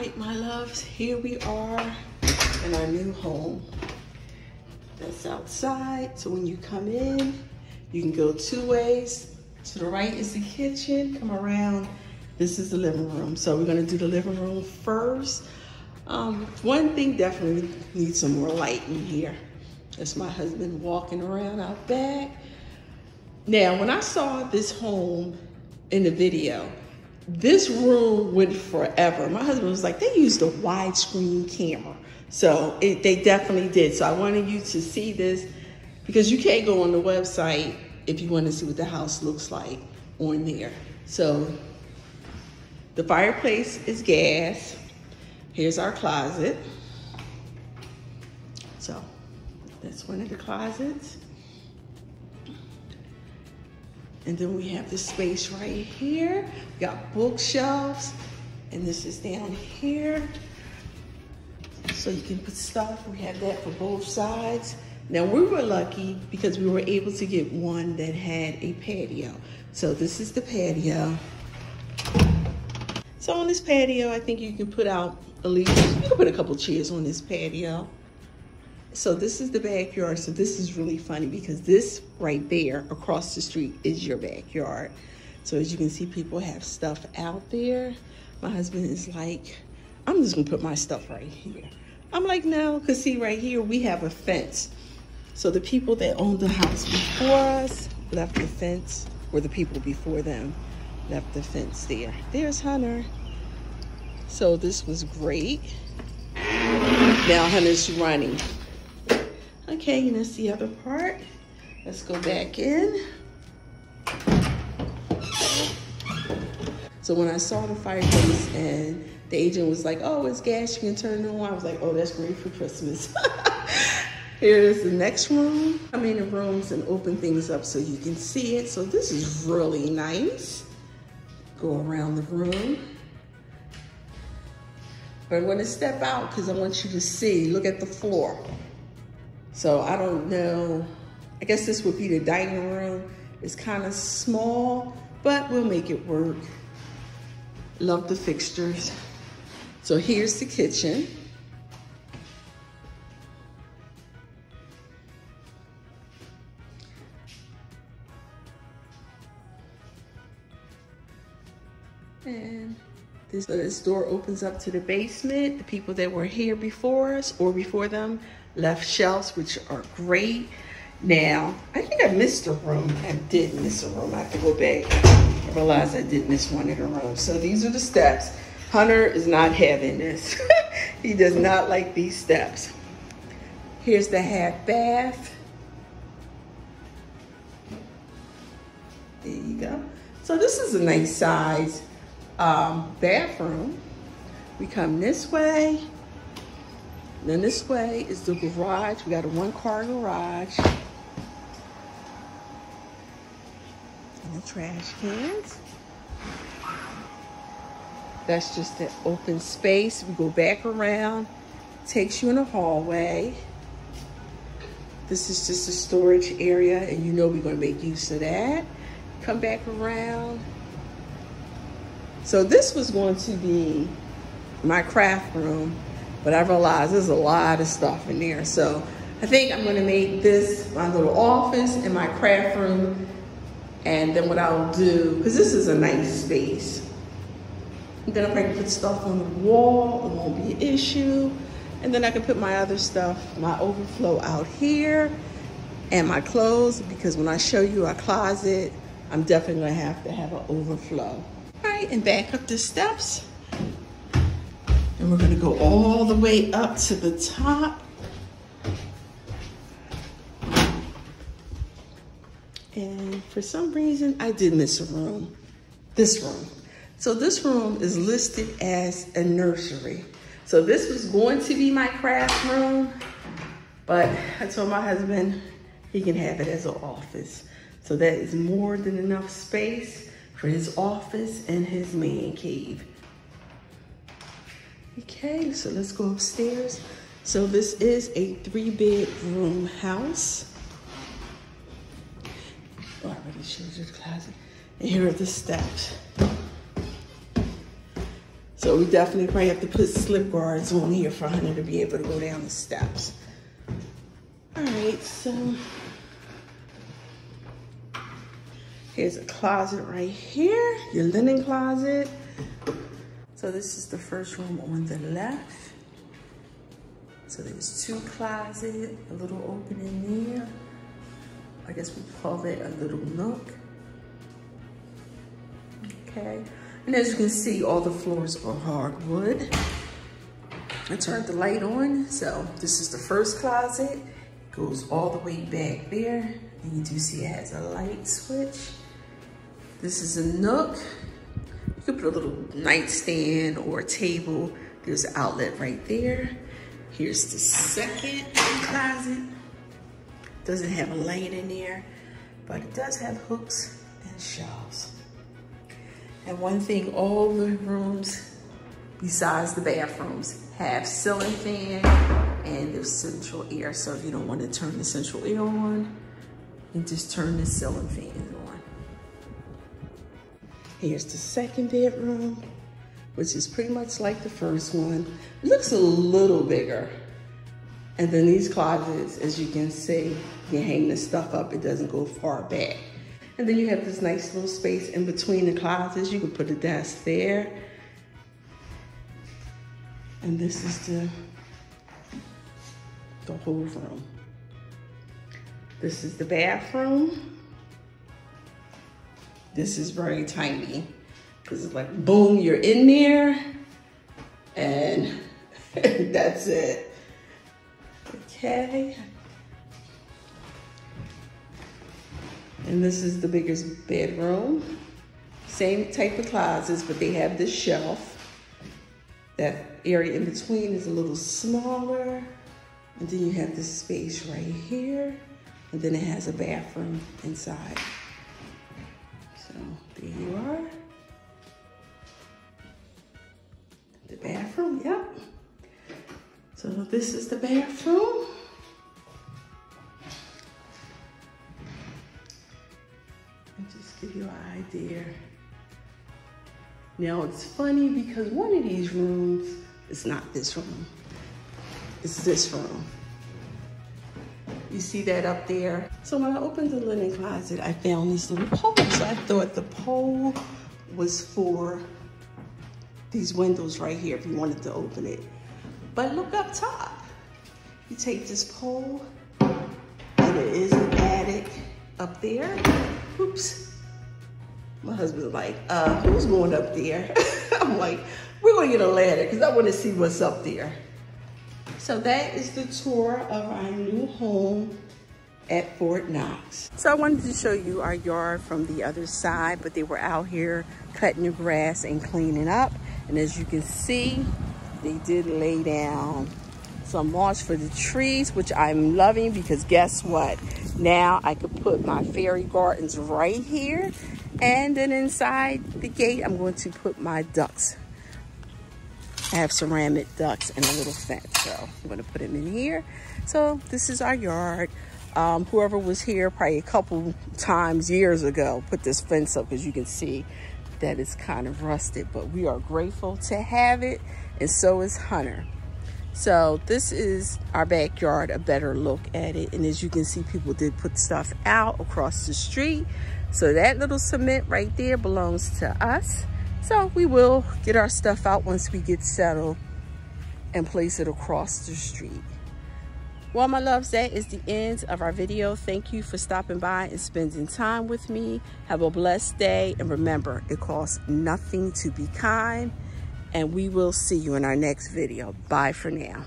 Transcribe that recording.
right, my loves, here we are in our new home. That's outside, so when you come in, you can go two ways. To the right is the kitchen, come around. This is the living room. So we're gonna do the living room first. Um, one thing definitely needs some more light in here. That's my husband walking around out back. Now, when I saw this home in the video, this room went forever. My husband was like, they used a widescreen camera. So it, they definitely did. So I wanted you to see this because you can't go on the website if you want to see what the house looks like on there. So the fireplace is gas. Here's our closet. So that's one of the closets. And then we have this space right here. We got bookshelves, and this is down here. So you can put stuff. We have that for both sides. Now we were lucky because we were able to get one that had a patio. So this is the patio. So on this patio, I think you can put out at least, you can put a couple chairs on this patio. So this is the backyard. So this is really funny because this right there across the street is your backyard. So as you can see, people have stuff out there. My husband is like, I'm just gonna put my stuff right here. I'm like, no, cause see right here, we have a fence. So the people that owned the house before us left the fence, or the people before them left the fence there. There's Hunter. So this was great. Now Hunter's running. Okay, and that's the other part. Let's go back in. So when I saw the fireplace and the agent was like, oh, it's gas, you can turn it on. I was like, oh, that's great for Christmas. Here's the next room. Come in the rooms and open things up so you can see it. So this is really nice. Go around the room. But I'm gonna step out because I want you to see, look at the floor. So I don't know, I guess this would be the dining room. It's kind of small, but we'll make it work. Love the fixtures. So here's the kitchen. And this, this door opens up to the basement. The people that were here before us or before them left shelves, which are great. Now, I think I missed a room. I did miss a room. I have to go back. I realized I did miss one in the room. So these are the steps. Hunter is not having this. he does not like these steps. Here's the half bath. There you go. So this is a nice size um, bathroom. We come this way. Then this way is the garage. We got a one car garage. And the trash cans. That's just an open space. We go back around, takes you in a hallway. This is just a storage area and you know we're gonna make use of that. Come back around. So this was going to be my craft room but I realized there's a lot of stuff in there. So I think I'm gonna make this my little office and my craft room. And then what I'll do, because this is a nice space. And then if I can put stuff on the wall, it won't be an issue. And then I can put my other stuff, my overflow out here and my clothes, because when I show you our closet, I'm definitely gonna have to have an overflow. All right, and back up the steps. We're gonna go all the way up to the top. And for some reason, I did miss a room, this room. So this room is listed as a nursery. So this was going to be my craft room, but I told my husband he can have it as an office. So that is more than enough space for his office and his man cave. Okay, so let's go upstairs. So this is a three bedroom house. Oh, I already showed you the closet. And here are the steps. So we definitely probably have to put slip guards on here for Hunter to be able to go down the steps. All right, so here's a closet right here, your linen closet. So this is the first room on the left. So there's two closet, a little opening there. I guess we call it a little nook. Okay, and as you can see, all the floors are hardwood. I turned the light on, so this is the first closet. It goes all the way back there, and you do see it has a light switch. This is a nook. Put a little nightstand or a table. There's an outlet right there. Here's the second closet. Doesn't have a light in there, but it does have hooks and shelves. And one thing, all the rooms, besides the bathrooms, have ceiling fan and there's central air. So if you don't want to turn the central air on, you just turn the ceiling fan. Here's the second bedroom, which is pretty much like the first one. Looks a little bigger. And then these closets, as you can see, you hang the stuff up, it doesn't go far back. And then you have this nice little space in between the closets. You can put a desk there. And this is the, the whole room. This is the bathroom. This is very tiny because it's like, boom, you're in there and that's it. Okay. And this is the biggest bedroom. Same type of closets, but they have this shelf. That area in between is a little smaller. And then you have this space right here. And then it has a bathroom inside. So there you are. The bathroom, yep. So this is the bathroom. And just give you an idea. Now it's funny because one of these rooms is not this room. It's this room. You see that up there? So when I opened the linen closet, I found these little poles. I thought the pole was for these windows right here if you wanted to open it. But look up top. You take this pole, and it is an attic up there. Oops. My husband's like, uh, who's going up there? I'm like, we're gonna get a ladder because I wanna see what's up there. So that is the tour of our new home at Fort Knox. So I wanted to show you our yard from the other side, but they were out here cutting the grass and cleaning up. And as you can see, they did lay down some mulch for the trees, which I'm loving because guess what? Now I could put my fairy gardens right here. And then inside the gate, I'm going to put my ducks. I have ceramic ducks and a little fence, so I'm gonna put them in here. So this is our yard. Um, whoever was here probably a couple times years ago put this fence up because you can see that it's kind of rusted, but we are grateful to have it and so is Hunter. So this is our backyard, a better look at it. And as you can see, people did put stuff out across the street. So that little cement right there belongs to us. So we will get our stuff out once we get settled and place it across the street. Well, my loves, that is the end of our video. Thank you for stopping by and spending time with me. Have a blessed day. And remember, it costs nothing to be kind and we will see you in our next video. Bye for now.